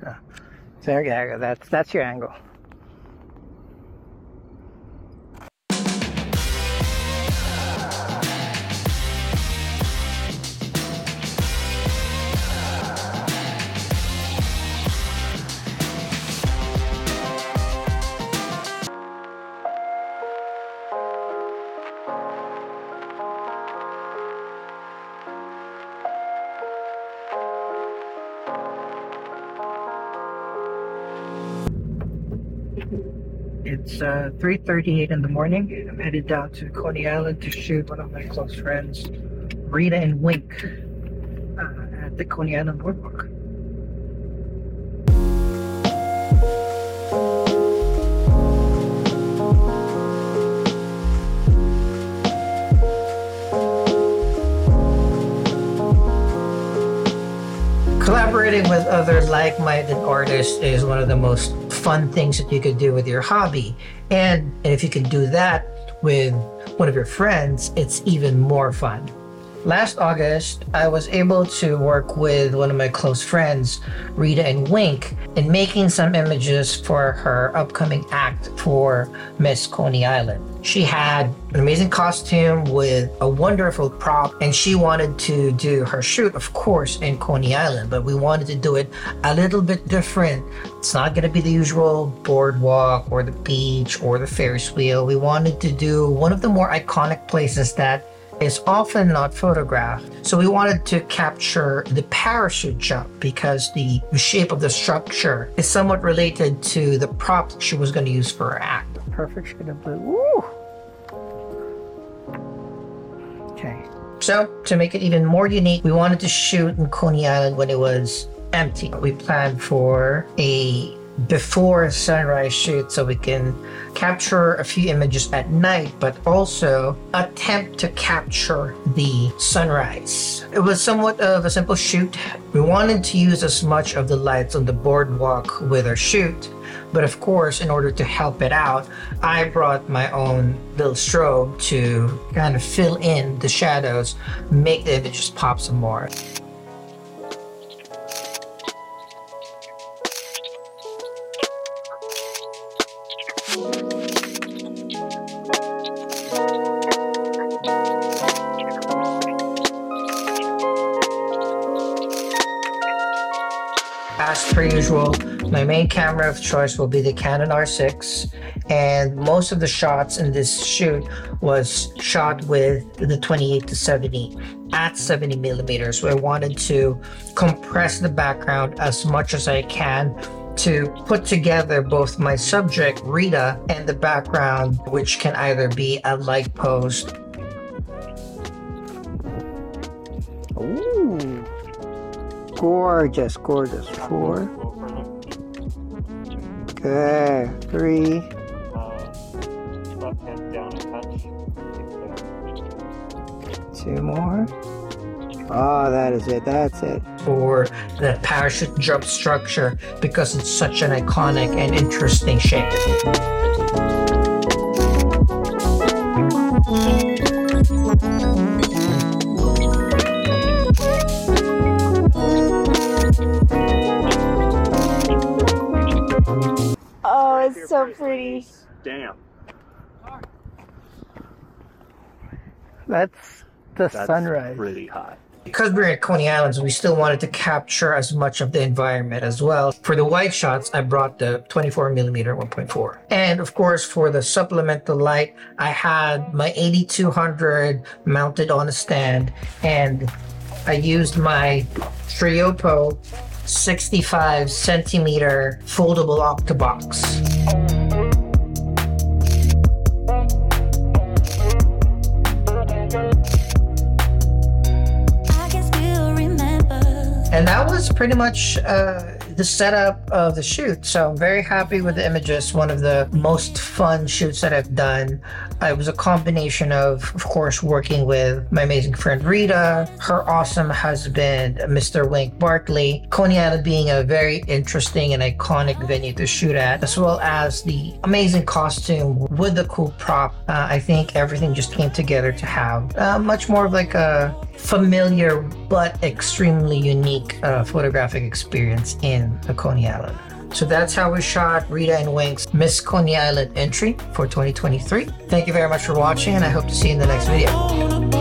So, there you go. That's that's your angle. It's uh, 3.38 in the morning. I'm headed down to Coney Island to shoot one of my close friends, Rita N. Wink, uh, at the Coney Island Boardwalk. Collaborating with other like minded artists is one of the most fun things that you could do with your hobby. And if you can do that with one of your friends, it's even more fun. Last August, I was able to work with one of my close friends, Rita N. Wink, in making some images for her upcoming act for Miss Coney Island. She had an amazing costume with a wonderful prop, and she wanted to do her shoot, of course, in Coney Island, but we wanted to do it a little bit different. It's not going to be the usual boardwalk or the beach or the Ferris wheel. We wanted to do one of the more iconic places that is often not photographed. So we wanted to capture the parachute jump because the shape of the structure is somewhat related to the prop she was going to use for her act. Perfect shade of blue. Woo! Okay. So to make it even more unique, we wanted to shoot in Coney Island when it was empty. We planned for a before sunrise shoot so we can capture a few images at night, but also attempt to capture the sunrise. It was somewhat of a simple shoot. We wanted to use as much of the lights on the boardwalk with our shoot. But of course, in order to help it out, I brought my own little strobe to kind of fill in the shadows, make the images pop some more. Per usual, my main camera of choice will be the Canon R6, and most of the shots in this shoot was shot with the 28 to 70 at 70 millimeters. So I wanted to compress the background as much as I can to put together both my subject, Rita, and the background, which can either be a light post. Gorgeous, gorgeous. Four. Okay, three. Two more. Oh, that is it. That's it. For the parachute jump structure because it's such an iconic and interesting shape. It's so pretty. Damn. That's the That's sunrise. really hot. Because we're at Coney Islands, we still wanted to capture as much of the environment as well. For the wide shots, I brought the 24 millimeter 1.4. And of course, for the supplemental light, I had my AD200 mounted on a stand and I used my Triopo 65 centimeter foldable octobox. I can still remember. And that was pretty much uh, the setup of the shoot. So I'm very happy with the images. One of the most fun shoots that I've done. It was a combination of, of course, working with my amazing friend Rita, her awesome husband, Mr. Wink Bartley, Coney Island being a very interesting and iconic venue to shoot at, as well as the amazing costume with the cool prop. Uh, I think everything just came together to have uh, much more of like a familiar but extremely unique uh, photographic experience in a Coney Island. So that's how we shot Rita N. Wink's Miss Coney Island entry for 2023. Thank you very much for watching, and I hope to see you in the next video.